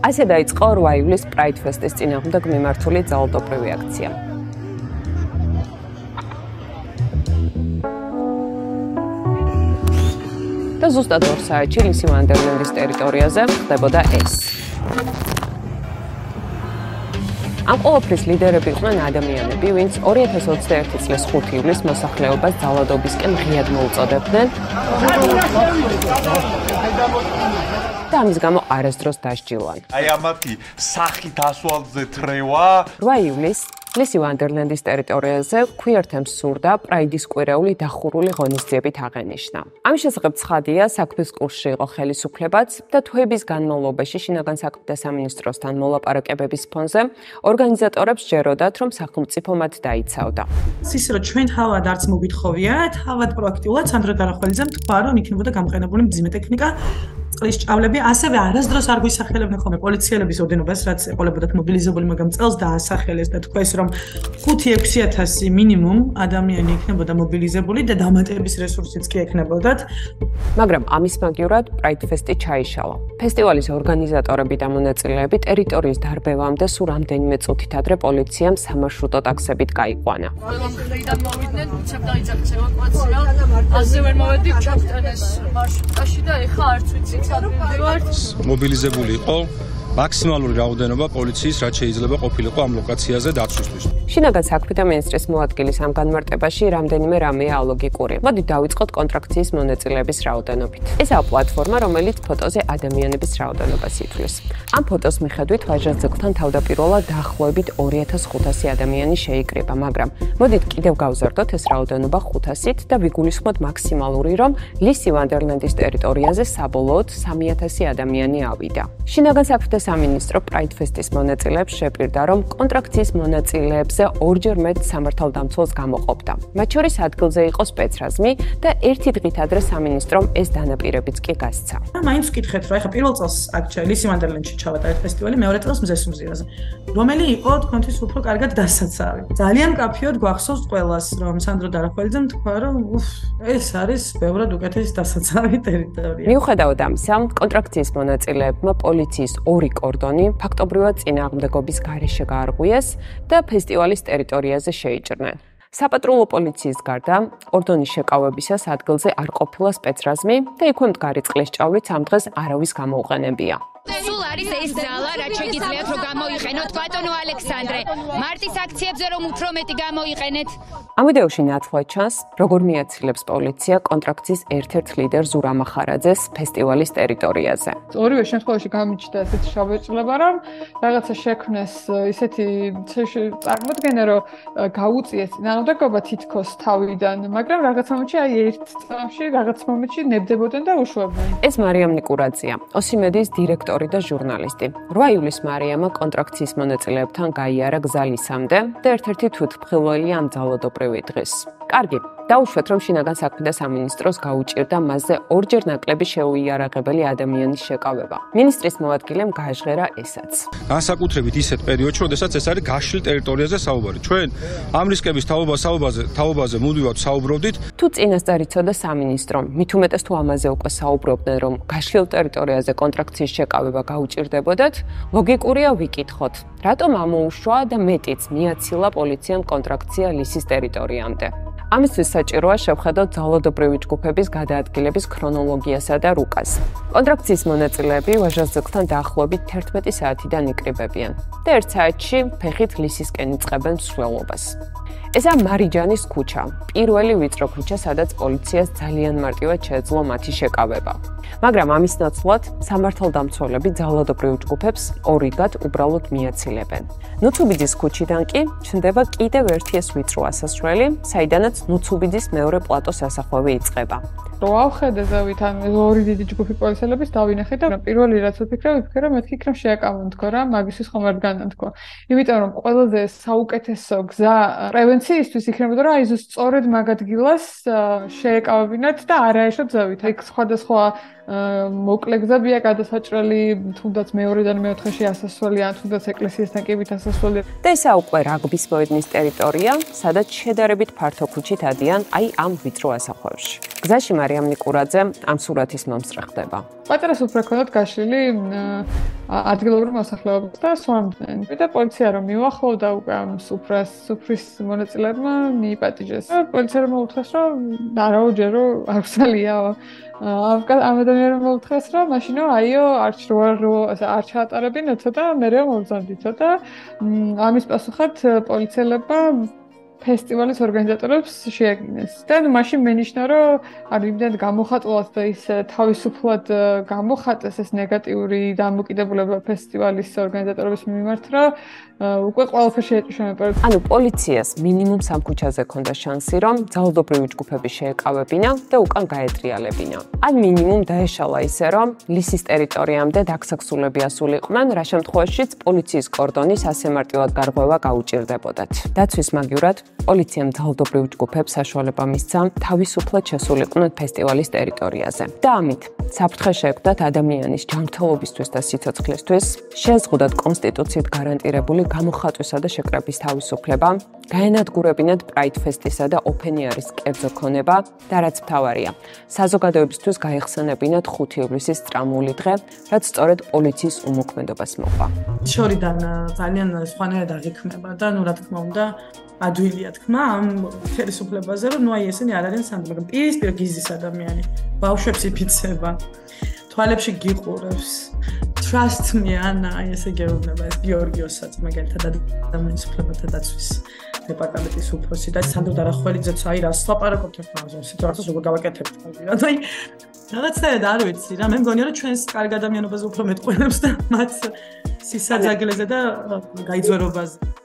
ასე დაიწყო 8 ივლისს Pride Fest-ის წინააღმდეგ მიმართული ძალადობრივი აქცია. და ზუსტად 2 საათში ლისი ვანდერლენდის ტერიტორიაზე ხდებოდა ეს. ამ ყოველფრის ლიდერები იყვნენ ადამიანები, ვინც 2021 წლის 5 ივლისს მოსახლეობას ძალადობისკენ ღიად მოუწოდებდნენ. და ამის გამო არასდროს დასჯილან. აი ამათი სახით ასვალზე თრევა 8 ივლისს ლისი ვანდერლენდის ტერიტორიაზე ქუერთემ სურდა პრაიდის კვირეული დახურული ღონისძიებით აღენიშნა. ამის შესახებ ცხადია, საქმის კურსში იყო ხელისუფლებაც და თვეების განმავლობაში შინაგან საქმეთა სამინისტროსთან მოლაპარაკებების ფონზე ორგანიზატორებს ჯეროდათ, რომ სახელმწიფო მათ დაიცავდა. ის რომ ჩვენ თავად არც მოგვითხოვია, თავად პროაქტიულად სანდრო გარახველიძემ თქვა, რომ იქნებოდა გამყენებული მძიმე ტექნიკა წყლის ჭავლები ასევე არასდროს არ გვისახელებდნენ ხოლმე პოლიციელების ოდენობას, რაც ეყოლებოდათ მობილიზებული, მაგრამ წელს დაასახელეს და თქვეს, რომ 5-6000 მინიმუმ ადამიანი იქნებოდა მობილიზებული და დამატების რესურსიც კი ექნებოდათ. მაგრამ ამის მაგივრად Pride Fest-ი ჩაიშალა. ფესტივალის ორგანიზატორები და მონაწილეები ტერიტორიის დარბევამდე სულ რამდენიმე წუთით ადრე პოლიციამ სამარშრუტო ტაქსებით გაიყვანა. და მოვიდნენ, ჩაკდა იძახეს ევაკუაცია. ასე ვერ მოვედი ჩავტანეს მარშრუტაში და ეხა არც ვიცი მობილიზებული იყო მაქსიმალური რაოდენობა პოლიციის რაც შეიძლება ყოფილიყო ამ ლოკაციაზე დაცვისთვის. შინაგან საქმეთა მინისტრის მოადგილის ამ განმარტებაში რამდენიმე რამეა ალოგიკური. მოდი დავიწყოთ კონტრაქციის მონაწილეების რაოდენობით. ესაა პლატფორმა, რომელიც ფოტოზე ადამიანების რაოდენობას ითვლის. ამ ფოტოს მიხედვით ვაჟაძეკთან თავდაპირველად დაახლოებით 2500 ადამიანი შეიკრიბა, მაგრამ მოდით კიდევ გავზარდოთ ეს რაოდენობა 500-ით და ვიგულისხმოთ მაქსიმალური, რომ ლისი ვანდერლენდის ტერიტორიაზე საბოლოოდ 3000 ადამიანი ავიდა. შინაგან საქმეთა სამინისტრო Pride Fest-ის მონაწილეებს შეპირდა, რომ კონტრაქციის მონაწილეებზე ორჯერ მეტ სამართალდამცველს გამოყოფდა. მათ შორის ადგილზე იყო სპეცრაზმი და ერთი დღით ადრე სამინისტრომ ეს დანაპირებიც კი გასცა. მაინც ვკითხეთ, რომ ეხა პირველ წელს აქ ჩაილის იმანდერლენდში ჩავატარეთ ფესტივალი, მეორე წელს მზეს მუზეუმზე. რომელი იყო თქვენთვის უფრო კარგად დასაცავი? ძალიან კაფეოდ გვახსოვს ყველას, რომ სანდრო დარახველიძემ თქვა, რომ ეს არის ბევრად უკეთესი დასაცავი ტერიტორია. მიუხედავად ამისა, კონტრაქციის მონაწილეებმა პოლიციის ორი კორდონი ფაქტობრივად წინააღმდეგობის გარეშე გაარღვიეს და ფესტივალის ტერიტორიაზე შეიჭრნენ. საპატრულო პოლიციის გარდა კორდონის შეკავებისას ადგილზე არ ყოფილა სპეცრაზმი და იქვე მდგარი წყლის ჭავლით ამ დღეს არავის გამოუყენებია. სულ არის ეს ძალა, რაც შეგიძლიათ რომ გამოიყენოთ ბატონო ალექსანდრე. მარტის აქციებზე რომ უფრო მეტი გამოიყენეთ. ამ ვიდეოში ნათლად ჩანს, როგორ მიაცილებს პოლიცია კონტრაქციის ერთ-ერთ ლიდერ ზურა მახარაძეს ფესტივალის ტერიტორიაზე. ორივე შემთხვევაში გამიჩნდა ესეთი შავეწლება, რომ რაღაცა შექმნეს ისეთი წარმოქმნა, რომ გაუწიეს წინააღმდეგობა თითქოს თავიდან, მაგრამ რაღაც მომენტში აი ერთ წამში რაღაც მომენტში ნებდებოდნენ და უშვებდნენ. ეს მარიამ ნიკურაძია, ოსიმედის დირექტორი და ჟურნალისტი. 8 ივლისს მარიამა კონტრაქციის მონაწილეებთან გაიარა გზალისამდე და ერთ-ერთი თვითმხილველი ამ ძალადობრივი დღის. კარგი, დაუშვეთ, რომ შინაგან საქმეთა სამინისტროს გაუჭირდა მასზე ორჯერ ნაკლები შეუიარაღებელი ადამიანის შეკავება. მინისტრის მოადგილემ გააჟღერა ესაც. განსაკუთრებით ისეთ პერიოდში, როდესაც ეს არის გაშლილ ტერიტორიაზე საუბარი. ჩვენ ამ რისკების თაობა საუბაზე თაობაზე მუდმივად საუბრობდით. თუ წინასწარ იცოდა სამინისტრო, მით უმეტეს თუ ამაზე უკვე საუბრობდნენ, რომ გაშლილ ტერიტორიაზე კონტრაქციის შეკავება გაუჭირდებოდათ, ლოგიკურია ვიკითხოთ, რატომ ამოუშვა და მეტიც მიაცილა პოლიციამ კონტრაქცია ლისის ტერიტორიამდე. ამისთვის საჭიროა შევხედოთ ძალადობრივი ჯგუფების გადაადგილების ქრონოლოგიასა და რუკას. კონტრაქციის მონაწილეები ვაჟაზოგთან დაახლოებით 11 საათიდან იკრიბებიან და ერთ საათში ფეხით ლისისკენ იწყებენ მსვლელობას. ესა მარიჯანის ქუჩა, პირველი ვიწრო ქუჩა, სადაც პოლიციას ძალიან მარტივად შეეძლო მათი შეკავება. მაგრამ ამის ნაცვლად სამართალდამცველები ძალადობრივ ჯგუფებს ორიგად უბრალოდ მიაცილებენ. ნუცუბიძის ქუჩიდან კი ჩნდება კიდევ ერთი ეს ვიწრო ასასვლელი, საიდანაც ნუცუბიძის მეორე პლატოს ასახვევი იწყება. რო ავხედე ზევით ან ორი დიდი ჯგუფი პოლიციელების დავინახე და პირველი რაც ვფიქრე, ვფიქრე რომ მეთქი რომ შეაკავონ თქო რა, მაგისთვის ხომ არ განათქო. იმიტომ რომ ყველაზე საუკეთესო გზა პრევენციისთვის იქნებოდა რომ აი ზუსტ სწორედ მაგ ადგილას შეეკავებინათ და არაეშოთ ზევით. აი სხვადასხვა მოკლე გზებია გადასაჭრელი, თუნდაც მეორედან მეოთხეში ასასვლელი ან თუნდაც ეკლესიასთან კი ვით ასასვლელი. და ესა უკვე რაგბის მოედნის ტერიტორია, სადაც შედარებით ფართო ქუჩით ადიან აი ამ ვიწრო ასახვევში. გზაში მარიამ ნიკურაძე ამ სურათის მომსწრე ხდება. პატარა სუფრა ქონდათ გაშლილი ადგილობრივ მოსახლეობას და სვამდნენ. და პოლიცია რომ მიუახლოვდა უკვე ამ სუფრას, სუფრის მონაწილეებმა მიიპატიჟეს. პოლიცია რომ მოუთხეს რომ არაო ჯერო აქსალია ამ ამ ადამიანმა მოუთხეს რომ მაშინო აიო არ შევარო არ ჩაატარებინოთო და მე რომ მოვზანდითო და ამის პასუხად პოლიციელებმა ფესტივალის ორგანიზატორებს შეაგინეს. და მაშინ მენიშნა რომ არ იმდენ გამოხატულად და ის თავისუფლად გამოხატეს ეს ნეგატიური დამოკიდებულება ფესტივალის ორგანიზატორების მიმართ, რომ უკვე ყველაფერს შეეჭვშემება. ანუ პოლიციას მინიმუმ სამ ქუჩაზე ქონდა შანსი, რომ ძალადობრივი ჯგუფები შეეკავებინა და უკან გაეტრიალებინა. ან მინიმუმ დაეშალა ისე, რომ ლისის ტერიტორიამდე დაქსაქსულები ასულიყვნენ, რა შემთხვევაშიც პოლიციის კორდონის ასე მარტივად გარღვევა გაუჭirdებოდათ. დაცვის მაგივრად პოლიციამ ძალადობრივ ჯგუფებს საშუალება მისცა თავისუფლად შესულიყვნენ ფესტივალის ტერიტორიაზე. და ამით საფრთხე შეეკვდათ ადამიანის ჯანმრთელობისთვის და სიცოცხლისთვის, შეზღუდათ კონსტიტუციით გარანტირებული გამოხატვისა და შეკრების თავისუფლება, გაენადგურებინათ პრაიდ ფესტისა და ოფენიარის კერძო ქონება და რაც მთავარია, საზოგადოებისთვის გაიხსენებინათ 5 ივლისის ტრამული დღე, რაც სწორედ პოლიციის უმოქმედობას მოყვა. შორიდან ძალიან სხვანაირად აღიქმება და ნუ რა თქმა უნდა ადვილია თქმა ამ ხელისუფლებაზე რომ ნუ აი ესენი არ არიან სანდ მაგრამ პირისპირ გიზის ადამიანი. ბავშვებს იფიცება თვალებში გიყურებს trust me ანა აი ესე გეუბნება ეს გიორგიოსაც მაგალითად ადამიანის უფლებათა დაცვის დეპარტამენტის უფროსი და სანდრო დარახველიძეც აი რა სლაპარაკობთ ახლა ამ სიტუაციას როგორ გავაკეთებთ მაგრამ აი რაღაცნაირად არ ვიცი რა მე მგონია რომ ჩვენს კარგ ადამიანობაზე უფრო მეტყველებს და მათ სისაძაგლეზე და გაიძვერობაზე